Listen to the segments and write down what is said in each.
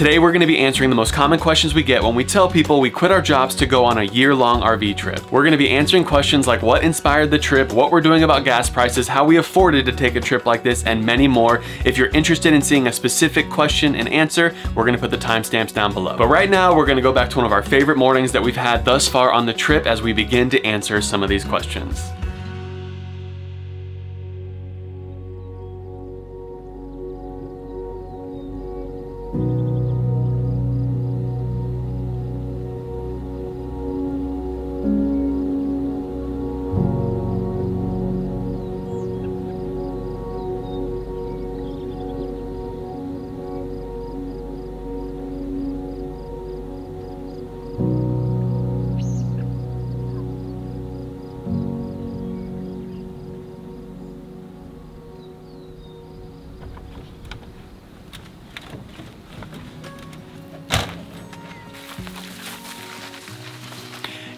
Today we're gonna be answering the most common questions we get when we tell people we quit our jobs to go on a year-long RV trip. We're gonna be answering questions like what inspired the trip, what we're doing about gas prices, how we afforded to take a trip like this, and many more. If you're interested in seeing a specific question and answer, we're gonna put the timestamps down below. But right now, we're gonna go back to one of our favorite mornings that we've had thus far on the trip as we begin to answer some of these questions.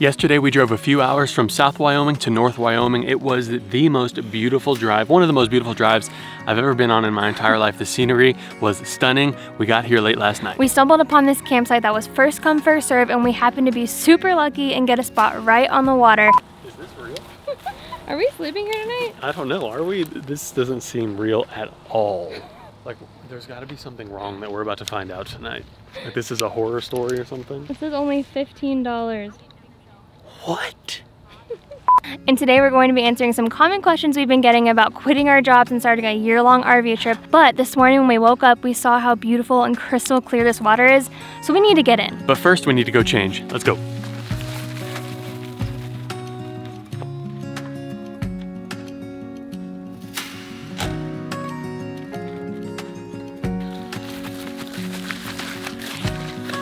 Yesterday we drove a few hours from South Wyoming to North Wyoming. It was the most beautiful drive, one of the most beautiful drives I've ever been on in my entire life. The scenery was stunning. We got here late last night. We stumbled upon this campsite that was first come, first serve, and we happened to be super lucky and get a spot right on the water. Is this real? Are we sleeping here tonight? I don't know, are we? This doesn't seem real at all. Like, there's gotta be something wrong that we're about to find out tonight. Like this is a horror story or something. This is only $15. What? And today we're going to be answering some common questions we've been getting about quitting our jobs and starting a year-long RV trip. But this morning when we woke up, we saw how beautiful and crystal clear this water is, so we need to get in. But first we need to go change. Let's go.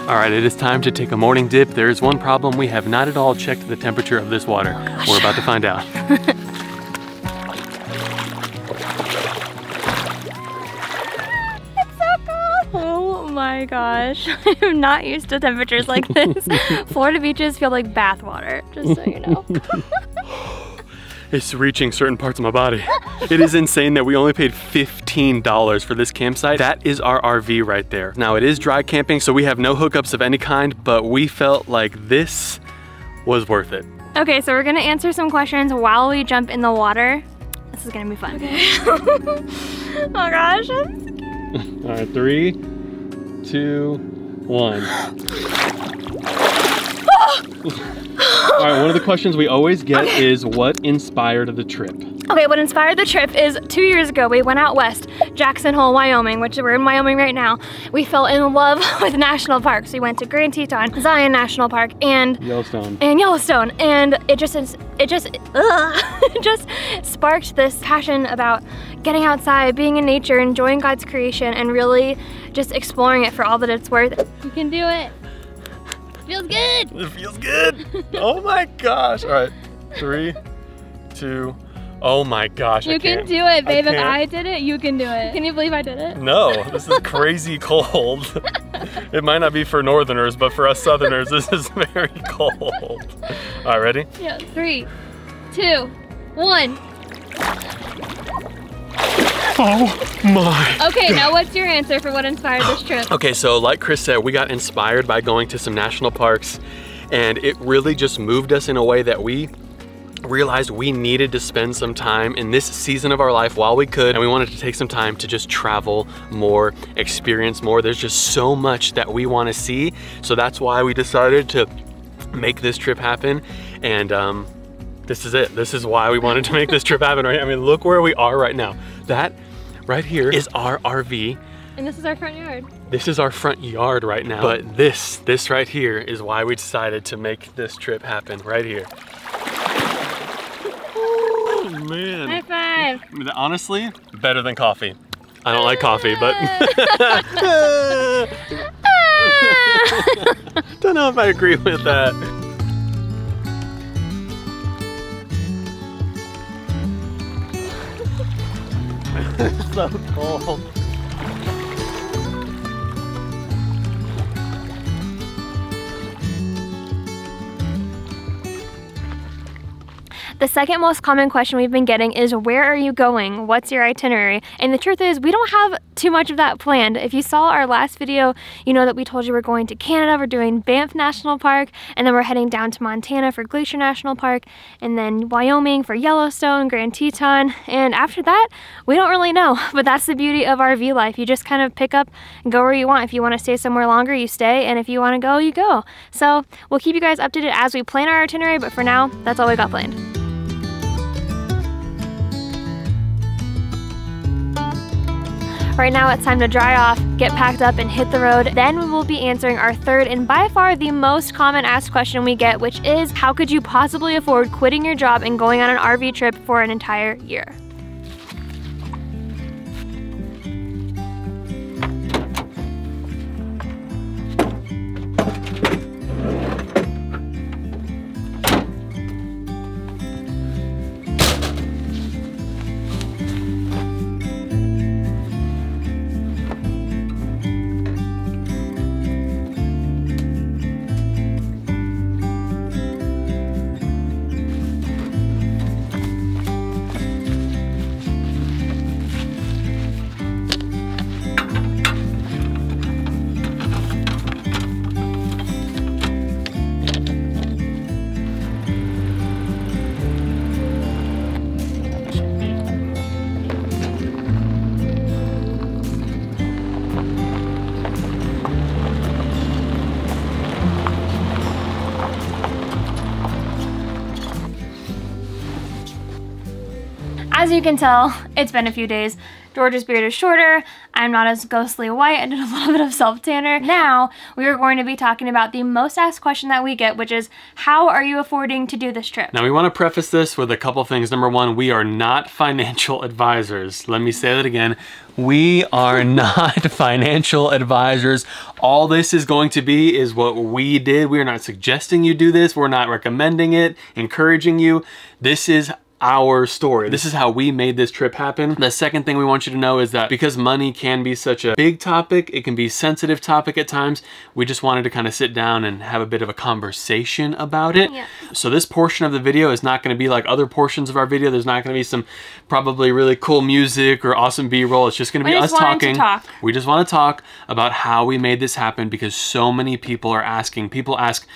All right, it is time to take a morning dip. There is one problem. We have not at all checked the temperature of this water. We're about to find out. It's so cold. Oh my gosh. I'm not used to temperatures like this. Florida beaches feel like bath water, just so you know. It's reaching certain parts of my body. It is insane that we only paid $15 for this campsite. That is our RV right there. Now it is dry camping, so we have no hookups of any kind, but we felt like this was worth it. Okay, so we're gonna answer some questions while we jump in the water. This is gonna be fun. Okay. oh gosh. All right, three, two, one. Oh! All right, one of the questions we always get Okay. is what inspired the trip? Okay, what inspired the trip is two years ago we went out west, Jackson Hole, Wyoming, which we're in Wyoming right now. We fell in love with national parks. We went to Grand Teton, Zion National Park, and Yellowstone. and Yellowstone, and it just it just ugh, it just sparked this passion about getting outside, being in nature, enjoying God's creation, and really just exploring it for all that it's worth. You can do it. Feels good. It feels good. oh my gosh. All right, three, two, oh my gosh. You can can't. do it, babe. If. I did it, you can do it. Can you believe I did it? No, this is crazy cold. it might not be for northerners, but for us southerners, this is very cold. All right, ready? Yeah. Three, two, one. Oh my. Okay, now what's your answer for what inspired this trip? Okay, so like Cris said, we got inspired by going to some national parks and it really just moved us in a way that we realized we needed to spend some time in this season of our life while we could and we wanted to take some time to just travel more, experience more. There's just so much that we want to see. So that's why we decided to make this trip happen and um, this is it. This is why we wanted to make this trip happen, right? I mean, look where we are right now. That right here is our RV And this is our front yard. this is our front yard right now, but this, this right here is why we decided to make this trip happen right here. Oh man. High man. five. Honestly, better than coffee. I don't like coffee, but don't know if I agree with that. so cold. The second most common question we've been getting is where are you going? What's your itinerary? And the truth is we don't have too much of that planned. If you saw our last video, you know that we told you we're going to Canada, we're doing Banff National Park, and then we're heading down to Montana for Glacier National Park, and then Wyoming for Yellowstone, Grand Teton, and after that, we don't really know. But that's the beauty of RV life. You just kind of pick up and go where you want. If you want to stay somewhere longer, you stay, and if you want to go, you go. So we'll keep you guys updated as we plan our itinerary, but for now, that's all we got planned. Right now it's time to dry off, get packed up, and hit the road. Then we will be answering our third and by far the most common asked question we get, which is how could you possibly afford quitting your job and going on an RV trip for an entire year? As you can tell, it's been a few days. George's beard is shorter, I'm not as ghostly white, I did a little bit of self-tanner. Now, we are going to be talking about the most asked question that we get, which is, how are you affording to do this trip? Now we want to preface this with a couple things. Number one, we are not financial advisors. Let me say that again. We are not financial advisors. All this is going to be is what we did. We are not suggesting you do this. We're not recommending it, encouraging you. This is our story. This is how we made this trip happen. The second thing we want you to know is that because money can be such a big topic, it can be sensitive topic at times, we just wanted to kind of sit down and have a bit of a conversation about it. Yeah. So this portion of the video is not going to be like other portions of our video. There's not going to be some probably really cool music or awesome B-roll. It's just going to be us talking. Talk. We just want to talk about how we made this happen because so many people are asking. People ask,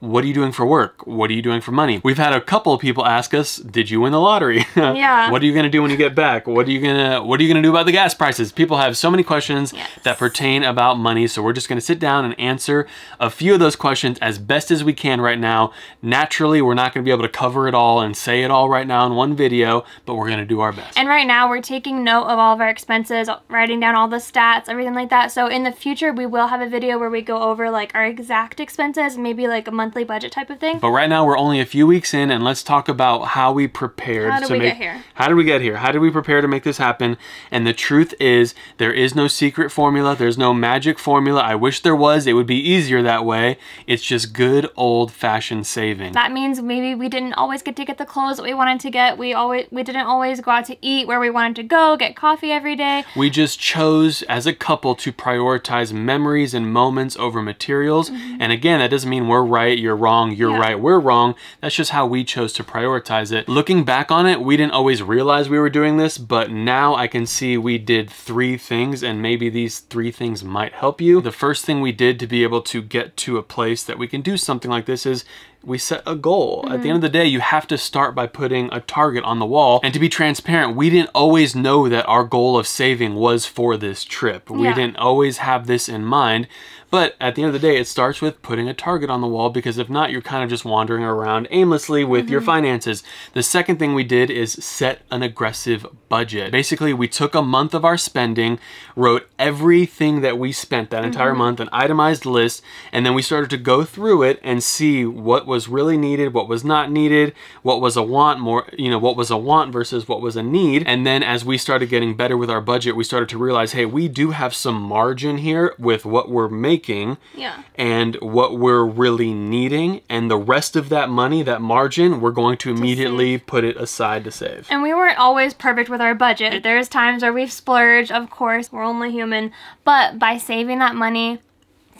what are you doing for work? What are you doing for money? We've had a couple of people ask us, did you win the lottery? Yeah. what are you gonna do when you get back? What are you gonna what are you gonna do about the gas prices? People have so many questions yes. that pertain about money. So we're just gonna sit down and answer a few of those questions as best as we can right now. Naturally, we're not gonna be able to cover it all and say it all right now in one video, but we're gonna do our best. And right now we're taking note of all of our expenses, writing down all the stats, everything like that. So in the future, we will have a video where we go over like our exact expenses, maybe like a monthly budget type of thing. But right now we're only a few weeks in and let's talk about how we prepared how did to we make get here? How did we get here? How did we prepare to make this happen? And the truth is there is no secret formula. There's no magic formula. I wish there was. It would be easier that way. It's just good old fashioned saving. That means maybe we didn't always get to get the clothes that we wanted to get. We always we didn't always go out to eat where we wanted to go, get coffee every day. We just chose as a couple to prioritize memories and moments over materials. Mm -hmm. And again, that doesn't mean we're right, you're wrong wrong, you're yeah. right, we're wrong. That's just how we chose to prioritize it. Looking back on it, we didn't always realize we were doing this, but now I can see we did three things and maybe these three things might help you. The first thing we did to be able to get to a place that we can do something like this is we set a goal. Mm -hmm. At the end of the day, you have to start by putting a target on the wall. And to be transparent, we didn't always know that our goal of saving was for this trip. Yeah. We didn't always have this in mind. But at the end of the day, it starts with putting a target on the wall because if not, you're kind of just wandering around aimlessly with mm -hmm. your mm-hmm. finances. The second thing we did is set an aggressive budget. Basically, we took a month of our spending, wrote everything that we spent that entire mm -hmm. month, an itemized list, and then we started to go through it and see what was really needed, what was not needed, what was a want more, you know, what was a want versus what was a need. And then as we started getting better with our budget, we started to realize, hey, we do have some margin here with what we're making yeah. and what we're really needing. And the rest of that money, that margin, we're going to immediately put it aside to save. And we weren't always perfect with our budget. There's times where we've splurged, of course, we're only human. But by saving that money,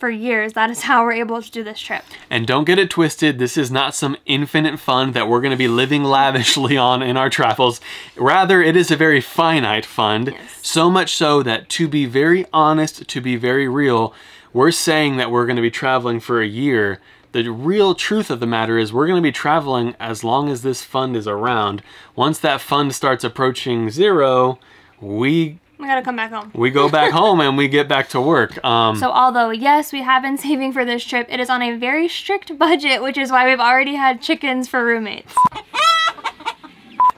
for years. That is how we're able to do this trip. And don't get it twisted, this is not some infinite fund that we're going to be living lavishly on in our travels. Rather, it is a very finite fund. Yes. So much so that to be very honest, to be very real, we're saying that we're going to be traveling for a year. The real truth of the matter is we're going to be traveling as long as this fund is around. Once that fund starts approaching zero, we We gotta come back home. we go back home and we get back to work. Um, So although yes, we have been saving for this trip, it is on a very strict budget, which is why we've already had chickens for roommates.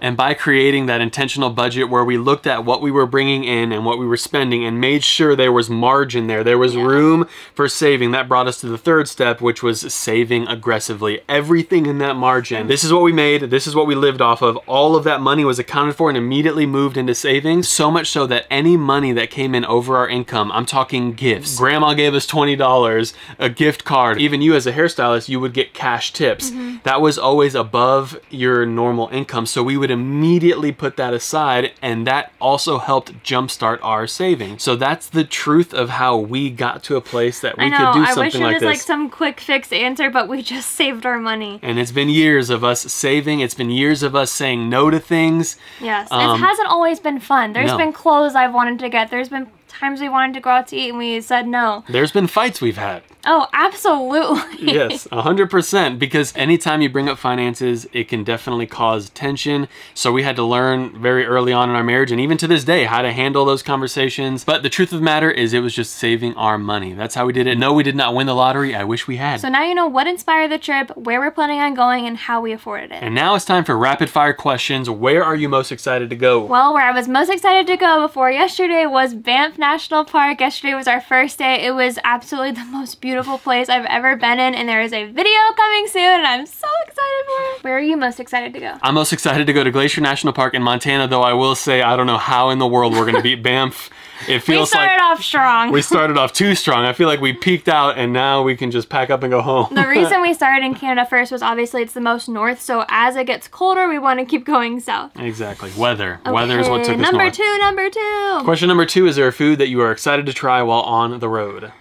And by creating that intentional budget where we looked at what we were bringing in and what we were spending and made sure there was margin there, there was Yeah. room for saving, that brought us to the third step, which was saving aggressively. Everything in that margin. This is what we made, this is what we lived off of. All of that money was accounted for and immediately moved into savings, so much so that any money that came in over our income, I'm talking gifts. Grandma gave us $20, a gift card. Even you as a hairstylist, you would get cash tips. Mm-hmm. That was always above your normal income, so we would immediately put that aside and that also helped jumpstart our savings. So that's the truth of how we got to a place that we know, could do I wish it like was this. like some quick fix answer, but we just saved our money. and it's been years of us saving. It's been years of us saying no to things. Yes, Um, it hasn't always been fun. There's no. been clothes I've wanted to get. There's been times we wanted to go out to eat and we said no. There's been fights we've had. Oh, absolutely. yes, 100%. Because anytime you bring up finances, it can definitely cause tension. So we had to learn very early on in our marriage, and even to this day, how to handle those conversations. But the truth of the matter is, it was just saving our money. That's how we did it. No, we did not win the lottery. I wish we had. So now you know what inspired the trip, where we're planning on going, and how we afforded it. and now it's time for rapid fire questions. Where are you most excited to go? Well, where I was most excited to go before yesterday was Banff National Park. Yesterday was our first day. It was absolutely the most beautiful place I've ever been in, and there is a video coming soon, and I'm so excited for it. Where are you most excited to go? I'm most excited to go to Glacier National Park in Montana, though I will say I don't know how in the world we're going to beat Banff. It feels We started like off strong. we started off too strong. I feel like we peaked out and now we can just pack up and go home. the reason we started in Canada first was obviously it's the most north, so as it gets colder, we want to keep going south. exactly. Weather. Weather is what Okay, took us Number north. two, number two. Question number two Is there a food that you are excited to try while on the road?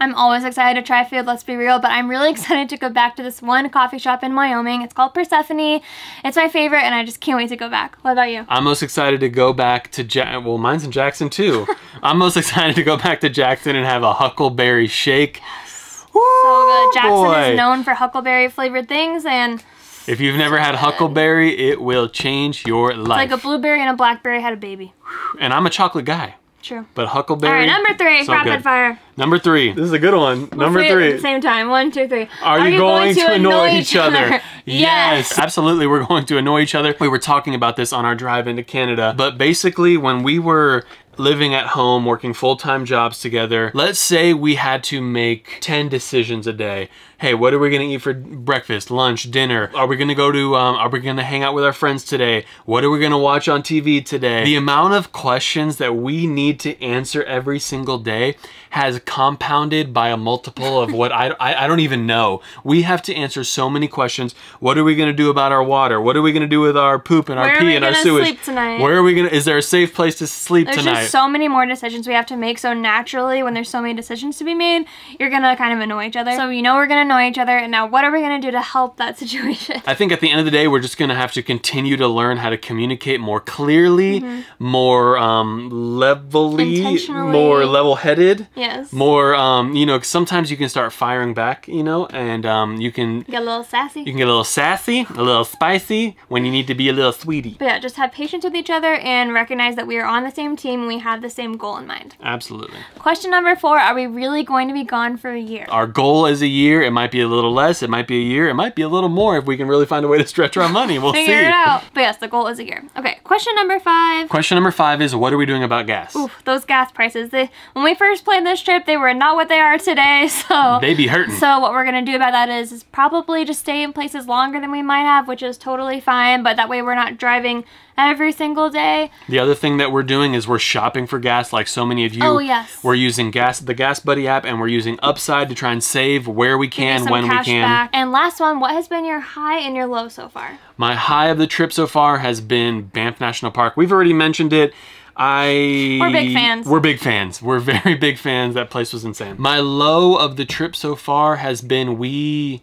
I'm always excited to try food, let's be real, but I'm really excited to go back to this one coffee shop in Wyoming. It's called Persephone. It's my favorite, and I just can't wait to go back. What about you? I'm most excited to go back to ja- well, mine's in Jackson too. I'm most excited to go back to Jackson and have a Huckleberry shake. So good. Jackson boy. is known for huckleberry flavored things, and If you've never had Huckleberry, it will change your life. like a blueberry and a blackberry had a baby. and I'm a chocolate guy, True. but Huckleberry. All right, number three, so rapid good. fire. Number three. This is a good one. number Say it three. At the same time. One, two, three. Are, you, going, to annoy, each other? yes, absolutely. We're going to annoy each other. We were talking about this on our drive into Canada. But basically, when we were living at home, working full time jobs together, let's say we had to make 10 decisions a day. Hey, what are we gonna eat for breakfast, lunch, dinner? Are we gonna go to, um, are we gonna hang out with our friends today? What are we gonna watch on TV today? The amount of questions that we need to answer every single day has compounded by a multiple of what I, I, I don't even know. We have to answer so many questions. What are we gonna do about our water? What are we gonna do with our poop and our Where are pee and our gonna sewage? sleep tonight? Where are we gonna, is there a safe place to sleep There's tonight? just so many more decisions we have to make. So naturally, when there's so many decisions to be made, you're gonna kind of annoy each other. So you know we're gonna annoy each other. And now, what are we gonna do to help that situation? I think at the end of the day, we're just gonna have to continue to learn how to communicate more clearly, more um, levelly, more level-headed, yes. more. Um, you know, sometimes you can start firing back. You know, and um, you can Get a little sassy. you can get a little sassy, a little spicy when you need to be a little sweetie. But yeah, just have patience with each other and recognize that we are on the same team and we have the same goal in mind. Absolutely. Question number four Are we really going to be gone for a year? Our goal is a year. It might be a little less. It might be a year. It might be a little more if we can really find a way to stretch our money. We'll Figure see. it out. But yes, the goal is a year. Okay, question number five. Question number five is what are we doing about gas? Oof, those gas prices. They, when we first planned this trip, they were not what they are today. So They be hurting. So what we're gonna do about that is, is probably just stay in places longer than we might have, which is totally fine. But that way we're not driving every single day. The other thing that we're doing is we're shopping for gas like so many of you. Oh, yes. We're using gas the Gas Buddy app and we're using Upside to try and save where we can when we can. back. And last one, what has been your high and your low so far? My high of the trip so far has been Banff National Park. We've already mentioned it. I We're big fans. We're big fans. We're very big fans. That place was insane. My low of the trip so far has been we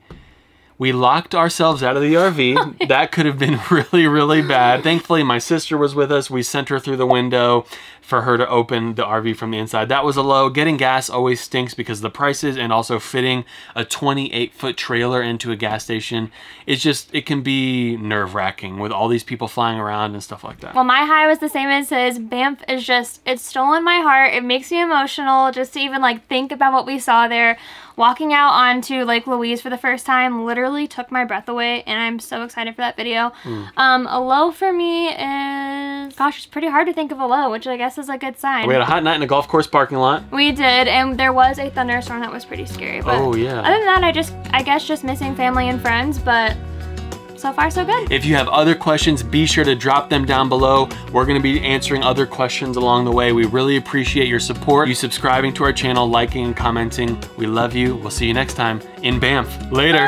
we locked ourselves out of the RV. Oh, that could have been really, really bad. Thankfully, my sister was with us. We sent her through the window for her to open the RV from the inside. That was a low. Getting gas always stinks because of the prices and also fitting a 28 foot trailer into a gas station. It's just, it can be nerve wracking with all these people flying around and stuff like that. Well, my high was the same as his. Banff is just, it's stolen my heart. It makes me emotional just to even like think about what we saw there. Walking out onto Lake Louise for the first time literally took my breath away, and I'm so excited for that video. Mm. Um, a low for me is, gosh, it's pretty hard to think of a low, which I guess is a good sign. we had a hot night in a golf course parking lot. We did, and there was a thunderstorm that was pretty scary. But Oh, yeah. Other than that, I just, I guess, just missing family and friends. But so far, so good. If you have other questions, be sure to drop them down below. We're gonna be answering other questions along the way. We really appreciate your support, you subscribing to our channel, liking and commenting. We love you. We'll see you next time in Banff. Later.